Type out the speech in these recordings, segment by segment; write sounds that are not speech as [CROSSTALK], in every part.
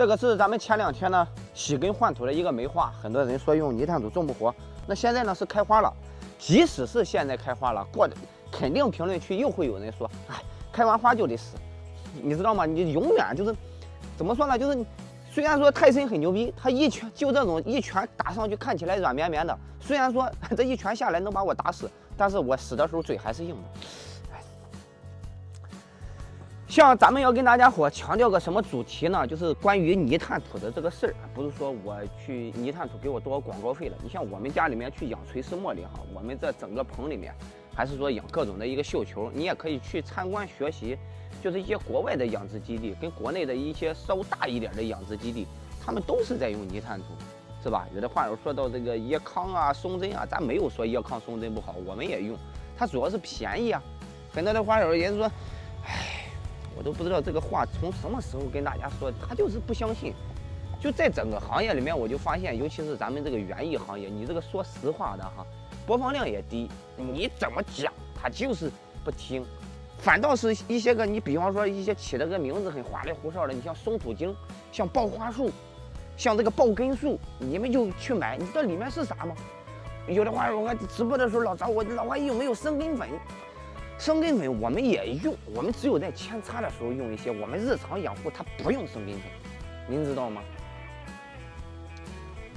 这个是咱们前两天呢洗根换土的一个梅花，很多人说用泥炭土种不活，那现在呢是开花了。即使是现在开花了，过的肯定评论区又会有人说，哎，开完花就得死，你知道吗？你永远就是怎么说呢？就是虽然说泰森很牛逼，他一拳就这种一拳打上去看起来软绵绵的，虽然说 [LAUGHS] 这一拳下来能把我打死，但是我死的时候嘴还是硬的。像咱们要跟大家伙强调个什么主题呢？就是关于泥炭土的这个事儿，不是说我去泥炭土给我多少广告费了。你像我们家里面去养垂丝茉莉哈，我们这整个棚里面，还是说养各种的一个绣球，你也可以去参观学习，就是一些国外的养殖基地跟国内的一些稍微大一点的养殖基地，他们都是在用泥炭土，是吧？有的话友说到这个椰糠啊、松针啊，咱没有说椰糠、松针不好，我们也用，它主要是便宜啊。很多的花友也是说，我都不知道这个话从什么时候跟大家说，他就是不相信。就在整个行业里面，我就发现，尤其是咱们这个园艺行业，你这个说实话的哈，播放量也低，你怎么讲他就是不听。反倒是一些个，你比方说一些起了个名字很花里胡哨的，你像松土精，像爆花树，像这个爆根树，你们就去买，你知道里面是啥吗？有的话我直播的时候老找我，老万一有没有生根粉？生根粉我们也用，我们只有在扦插的时候用一些。我们日常养护它不用生根粉，您知道吗？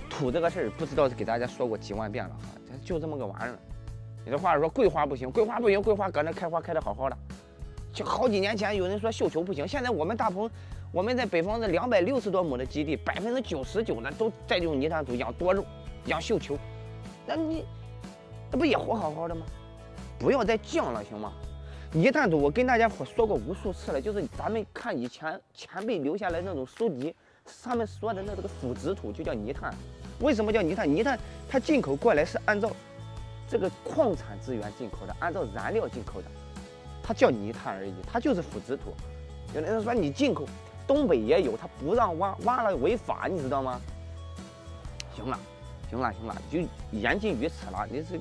土这个事儿不知道是给大家说过几万遍了哈，就这么个玩意儿。有的话说桂花不行，桂花不行，桂花搁那开花开的好好的。就好几年前有人说绣球不行，现在我们大棚，我们在北方的两百六十多亩的基地，百分之九十九的都在用泥炭土养多肉，养绣球。那你那不也活好好的吗？不要再犟了，行吗？泥炭土，我跟大家伙说过无数次了，就是咱们看以前前辈留下来那种书籍，他们说的那这个腐殖土就叫泥炭。为什么叫泥炭？泥炭它进口过来是按照这个矿产资源进口的，按照燃料进口的，它叫泥炭而已，它就是腐殖土。有的人说你进口，东北也有，他不让挖，挖了违法，你知道吗？行了，行了，行了，就言尽于此了，你是。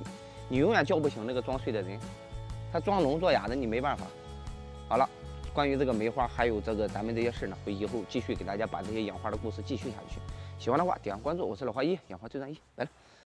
你永远叫不醒那个装睡的人，他装聋作哑的，你没办法。好了，关于这个梅花，还有这个咱们这些事呢，会以后继续给大家把这些养花的故事继续下去。喜欢的话点个关注，我是老花一，养花最专一，来了。